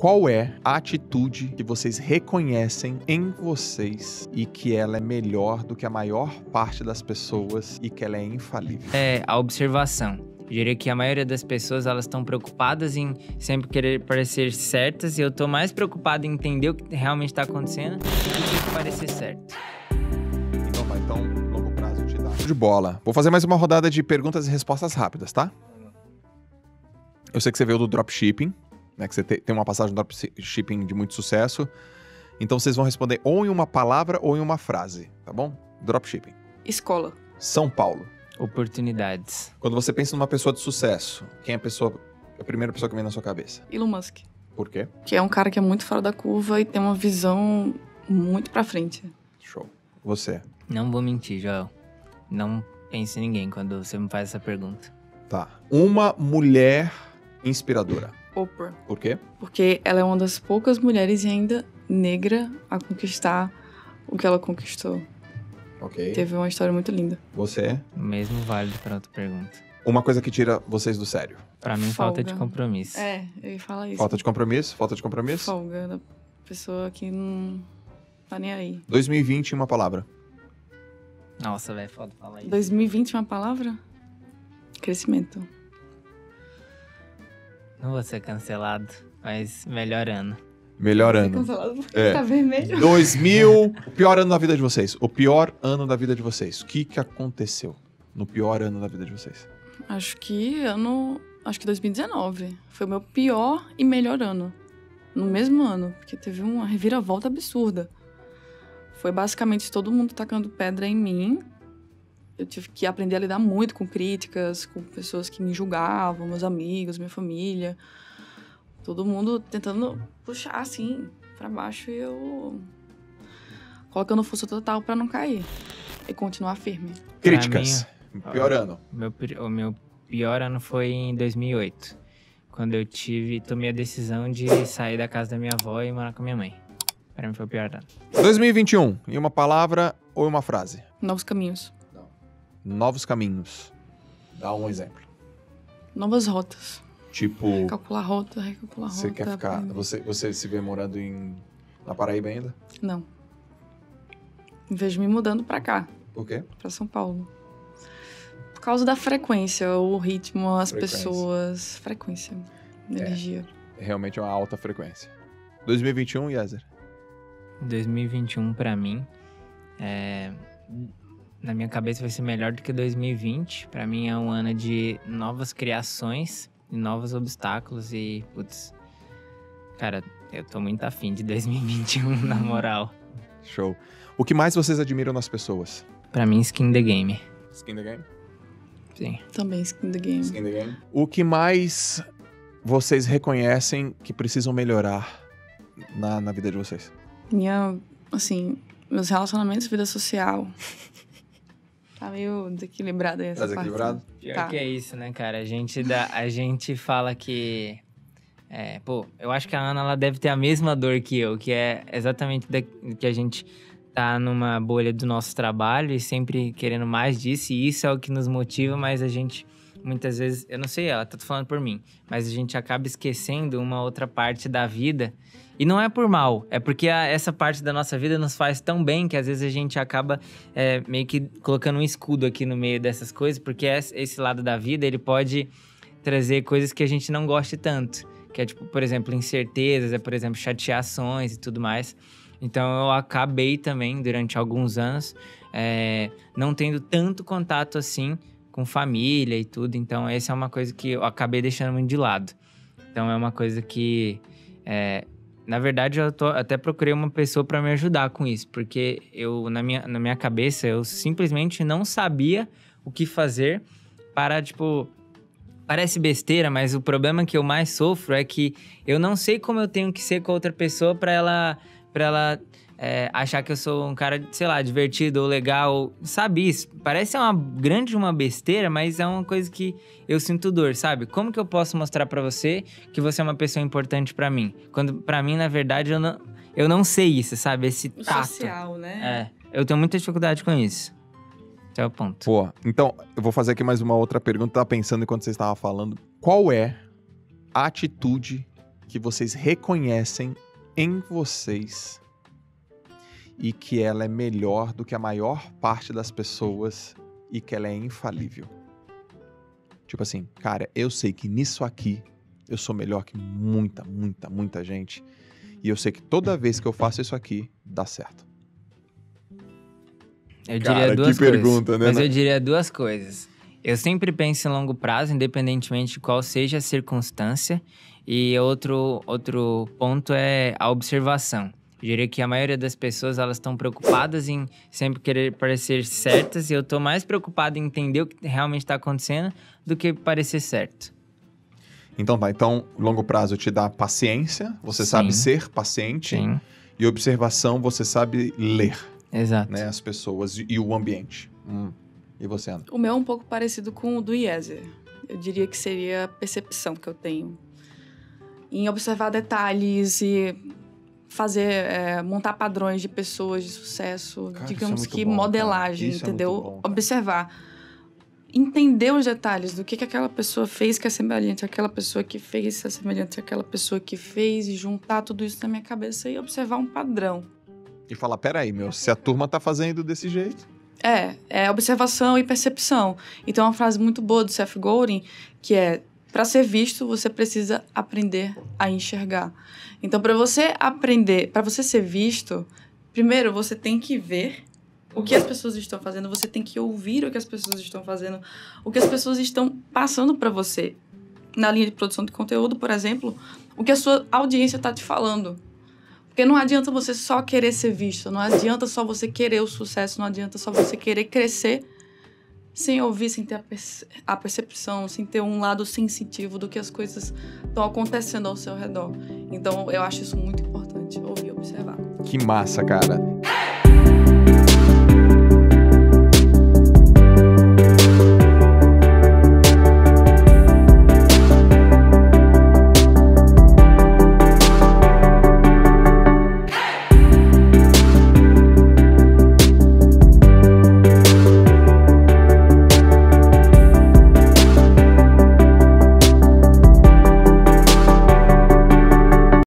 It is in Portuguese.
Qual é a atitude que vocês reconhecem em vocês e que ela é melhor do que a maior parte das pessoas e que ela é infalível? É a observação. Eu diria que a maioria das pessoas elas estão preocupadas em sempre querer parecer certas e eu tô mais preocupado em entender o que realmente está acontecendo do que parecer certo. Então vai, então longo prazo te dá. De bola. Vou fazer mais uma rodada de perguntas e respostas rápidas, tá? Eu sei que você veio do dropshipping, né? Que você te- tem uma passagem no dropshipping de muito sucesso. Então vocês vão responder ou em uma palavra ou em uma frase, tá bom? Dropshipping. Escola. São Paulo. Oportunidades. Quando você pensa numa pessoa de sucesso, quem é a pessoa, a primeira pessoa que vem na sua cabeça? Elon Musk. Por quê? Que é um cara que é muito fora da curva e tem uma visão muito pra frente. Show. Você. Não vou mentir, Joel. Não pense em ninguém quando você me faz essa pergunta. Tá. Uma mulher inspiradora. Oprah. Por quê? Porque ela é uma das poucas mulheres ainda negra a conquistar o que ela conquistou. Ok. Teve uma história muito linda. Você. O mesmo válido para outra pergunta. Uma coisa que tira vocês do sério. Pra mim, falta de Folga. compromisso. É, eu ia falar isso. Falta de compromisso? Falta de compromisso? Folga da pessoa que não tá nem aí. 2020 em uma palavra. Nossa, velho, foda falar isso. 2020 uma palavra? Crescimento. Não vou ser cancelado, mas melhor ano. Melhor ano. cancelado porque É. tá vermelho. 2000. O pior ano da vida de vocês. O pior ano da vida de vocês. O que, que aconteceu no pior ano da vida de vocês? Acho que ano. Acho que 2019. Foi o meu pior e melhor ano. No mesmo ano. Porque teve uma reviravolta absurda. Foi basicamente todo mundo tacando pedra em mim. Eu tive que aprender a lidar muito com críticas, com pessoas que me julgavam, meus amigos, minha família. Todo mundo tentando puxar assim pra baixo e eu colocando força total pra não cair e continuar firme. Críticas. Pior ano. Meu, o meu pior ano foi em 2008, quando eu tive, tomei a decisão de sair da casa da minha avó e morar com a minha mãe. Pra mim foi o pior ano. 2021 em uma palavra ou em uma frase. Novos caminhos, Novos caminhos. Dá um exemplo. novas rotas. Tipo, Calcular rota, recalcular rota. você quer ficar. aprender. Você, você se vê morando em. Na Paraíba ainda? Não. Vejo me mudando pra cá, Por quê? pra São Paulo. Por causa da frequência, o ritmo, as Frequência. pessoas. Frequência. Energia. Realmente é uma alta frequência. 2021, Yezer. 2021 pra mim, é, na minha cabeça vai ser melhor do que 2020. Pra mim é um ano de novas criações e novos obstáculos e, putz, cara, eu tô muito afim de 2021, na moral. Show. O que mais vocês admiram nas pessoas? Pra mim, skin the game. Skin the game? Sim. Também skin the game. Skin the game. O que mais vocês reconhecem que precisam melhorar na, na vida de vocês? Minha, assim, meus relacionamentos, vida social. Tá meio desequilibrado aí essa Tá parte. desequilibrado? Pior Tá. que é isso, né, cara? A gente, dá, a gente fala que. É, pô, eu acho que a Ana ela deve ter a mesma dor que eu, que é exatamente da, que a gente tá numa bolha do nosso trabalho e sempre querendo mais disso, e isso é o que nos motiva, mas a gente muitas vezes, eu não sei, ela tá falando por mim, mas a gente acaba esquecendo uma outra parte da vida. E não é por mal, é porque a- essa parte da nossa vida nos faz tão bem que às vezes a gente acaba é, meio que colocando um escudo aqui no meio dessas coisas, porque es- esse lado da vida ele pode trazer coisas que a gente não goste tanto. Que é tipo, por exemplo, incertezas, é por exemplo, chateações e tudo mais. Então eu acabei também, durante alguns anos, é, não tendo tanto contato assim com família e tudo. Então essa é uma coisa que eu acabei deixando muito de lado. Então é uma coisa que. é, na verdade, eu tô- até procurei uma pessoa para me ajudar com isso, porque eu, na minha, na minha cabeça, eu simplesmente não sabia o que fazer para, tipo. Parece besteira, mas o problema que eu mais sofro é que eu não sei como eu tenho que ser com outra pessoa para ela, pra ela é, achar que eu sou um cara, sei lá, divertido ou legal. Sabe isso? Parece uma grande uma besteira, mas é uma coisa que eu sinto dor, sabe? Como que eu posso mostrar pra você que você é uma pessoa importante pra mim? Quando pra mim, na verdade, eu não, eu não sei isso, sabe? Esse O tato. social, né? É, eu tenho muita dificuldade com isso. Esse é o ponto. Pô, então eu vou fazer aqui mais uma outra pergunta. Tava pensando enquanto você estava falando. Qual é a atitude que vocês reconhecem em vocês e que ela é melhor do que a maior parte das pessoas e que ela é infalível? Tipo assim, cara, eu sei que nisso aqui eu sou melhor que muita, muita, muita gente. E eu sei que toda vez que eu faço isso aqui, dá certo. Eu diria Cara, que duas coisas. pergunta, né, Mas né? eu diria duas coisas. Eu sempre penso em longo prazo, independentemente de qual seja a circunstância. E outro, outro ponto é a observação. Eu diria que a maioria das pessoas elas estão preocupadas em sempre querer parecer certas e eu estou mais preocupado em entender o que realmente está acontecendo do que parecer certo. Então tá, então longo prazo te dá paciência, você Sim. sabe ser paciente Sim, e observação, você sabe ler, exato. né, as pessoas e, e o ambiente. Hum. E você, Ana? O meu é um pouco parecido com o do Yezer. Eu diria que seria a percepção que eu tenho. Em observar detalhes e fazer, é, montar padrões de pessoas de sucesso, Cara, digamos isso é que bom, modelagem, é entendeu? bom, cara. Observar. Entender os detalhes do que, que aquela pessoa fez que é semelhante àquela pessoa que fez, que é semelhante àquela pessoa que fez, e juntar tudo isso na minha cabeça e observar um padrão. E falar, peraí, meu, se a turma tá fazendo desse jeito. É, é observação e percepção. Então, é uma frase muito boa do Seth Godin, que é: para ser visto, você precisa aprender a enxergar. Então, para você aprender, para você ser visto, primeiro você tem que ver o que as pessoas estão fazendo, você tem que ouvir o que as pessoas estão fazendo, o que as pessoas estão passando para você. Na linha de produção de conteúdo, por exemplo, o que a sua audiência está te falando. Porque não adianta você só querer ser visto, não adianta só você querer o sucesso, não adianta só você querer crescer sem ouvir, sem ter a, perce- a percepção, sem ter um lado sensitivo do que as coisas estão acontecendo ao seu redor. Então, eu acho isso muito importante, ouvir observar. Que massa, cara.